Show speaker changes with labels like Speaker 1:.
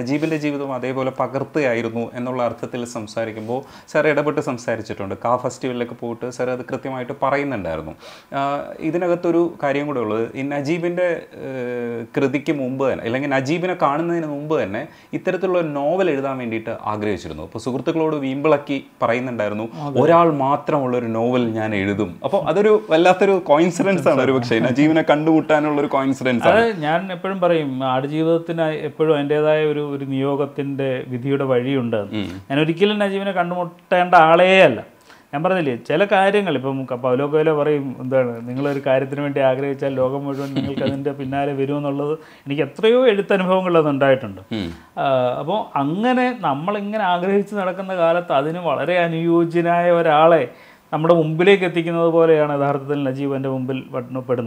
Speaker 1: നജീബിന്റെ ജീവിതം അതേപോലെ പകർത്തുകയായിരുന്നു എന്നുള്ള അർത്ഥത്തിൽ സംസാരിക്കുമ്പോൾ സാർ ഇടപെട്ട് സംസാരിച്ചിട്ടുണ്ട്. കാ ഫെസ്റ്റിവലിലൊക്കെ പോയിട്ട് സാർ അത് കൃത്യമായിട്ട് പറയുന്നുണ്ടായിരുന്നു. ഇതിനകത്തൊരു കാര്യം കൂടെ ഉള്ളത് ഈ നജീബിന്റെ കൃതിക്ക് മുമ്പ് തന്നെ അല്ലെങ്കിൽ നജീബിനെ കാണുന്നതിന് മുമ്പ് തന്നെ ഇത്തരത്തിലുള്ള ഒരു നോവൽ എഴുതാൻ വേണ്ടിയിട്ട് ആഗ്രഹിച്ചിരുന്നു. അപ്പോൾ സുഹൃത്തുക്കളോട് വീമ്പിളക്കി പറയുന്നുണ്ടായിരുന്നു ഒരാൾ മാത്രമുള്ള ഒരു നോവൽ ഞാൻ എഴുതും. അപ്പോൾ അതൊരു വല്ലാത്തൊരു കോയിൻസിഡൻസ് ആണ് ഒരു പക്ഷേ നജീബിനെ കണ്ടുമുട്ടാനുള്ള ഒരു കോയിൻസിഡൻസ് ആണ്
Speaker 2: ഞാൻ എപ്പോഴും പറയും ആടുജീവിതത്തിന് എപ്പോഴും അതിന്റെതായ ഒരു ഒരു നിയോഗത്തിന്റെ വിധിയുടെ വഴിയുണ്ട്. ഞാൻ ഒരിക്കലും നജീബിനെ കണ്ടുമുട്ടേണ്ട ആളേ അല്ല ഞാൻ പറഞ്ഞില്ലേ ചില കാര്യങ്ങൾ ഇപ്പം പൗലോ കോയിലോ പറയും എന്താണ് നിങ്ങളൊരു കാര്യത്തിന് വേണ്ടി ആഗ്രഹിച്ചാൽ ലോകം മുഴുവൻ നിങ്ങൾക്ക് അതിന്റെ പിന്നാലെ വരുമെന്നുള്ളത് എനിക്ക് എത്രയോ എഴുത്തനുഭവങ്ങൾ അത് ഉണ്ടായിട്ടുണ്ട് അപ്പോൾ അങ്ങനെ നമ്മളിങ്ങനെ ആഗ്രഹിച്ച് നടക്കുന്ന കാലത്ത് അതിന് വളരെ അനുയോജ്യനായ ഒരാളെ നമ്മുടെ മുമ്പിലേക്ക് എത്തിക്കുന്നത് പോലെയാണ് യഥാർത്ഥത്തിൽ നജീബ് എന്റെ മുമ്പിൽ പെടുന്നത്.